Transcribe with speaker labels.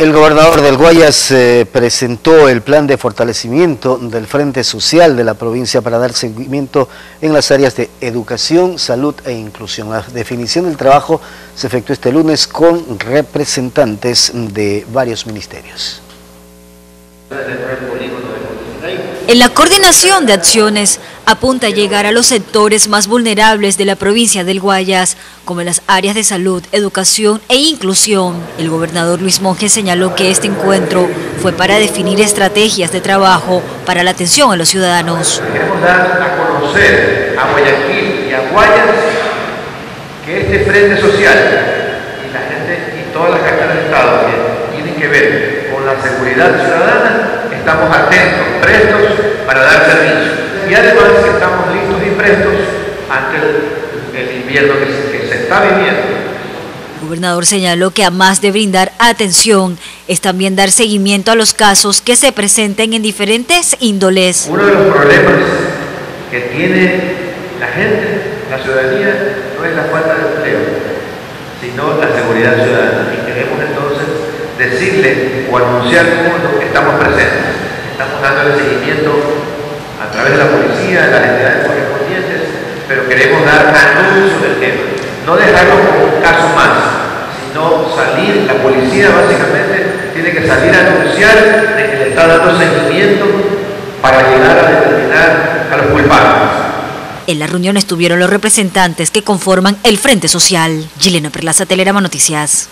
Speaker 1: El gobernador del Guayas eh, presentó el plan de fortalecimiento del Frente Social de la provincia para dar seguimiento en las áreas de educación, salud e inclusión. La definición del trabajo se efectuó este lunes con representantes de varios ministerios.
Speaker 2: En la coordinación de acciones apunta a llegar a los sectores más vulnerables de la provincia del Guayas, como las áreas de salud, educación e inclusión. El gobernador Luis Monge señaló que este encuentro fue para definir estrategias de trabajo para la atención a los ciudadanos.
Speaker 3: Queremos dar a conocer a Guayaquil y a Guayas que este Frente Social y la gente y todas las carteras de Estado tienen que ver con la seguridad ciudadana, estamos atentos, prestos para dar servicio y además estamos listos y prestos ante el, invierno que se, está viviendo.
Speaker 2: El gobernador señaló que además de brindar atención, es también dar seguimiento a los casos que se presenten en diferentes índoles.
Speaker 3: Uno de los problemas que tiene la gente, la ciudadanía, no es la falta de empleo, sino la seguridad ciudadana. Y queremos entonces decirle o anunciar al mundo que estamos presentes. El seguimiento a través de la policía, de las entidades correspondientes, pero queremos dar anuncio del tema. No dejarlo como un caso más, sino salir, la policía básicamente tiene que salir a anunciar de que le está dando seguimiento para llegar a determinar a los culpables.
Speaker 2: En la reunión estuvieron los representantes que conforman el Frente Social. Gilena Perlaza, Telerama Noticias.